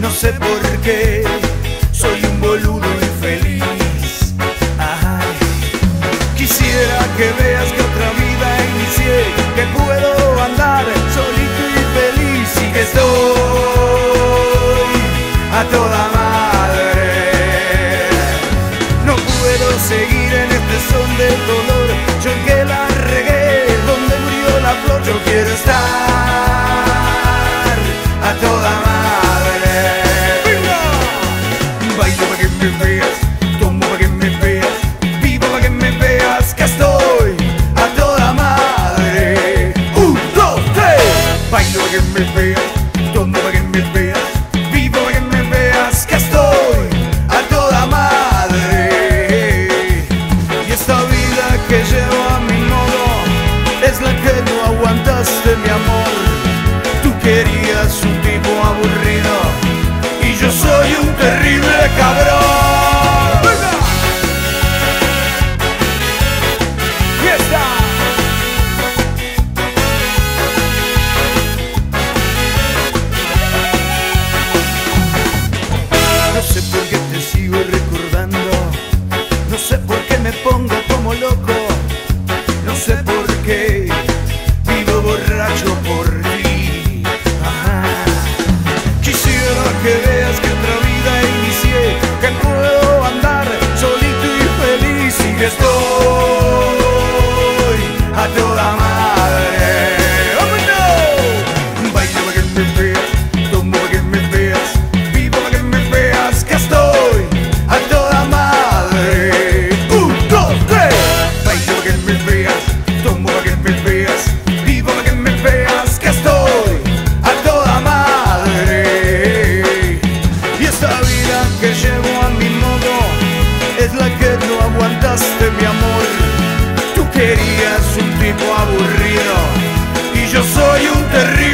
no sé por qué, soy un boludo infeliz. Ay, quisiera que veas que otra vida inicié, que puedo andar solito y feliz y que estoy a toda estoy. de mi amor. Tú querías un tipo aburrido y yo soy un terrible.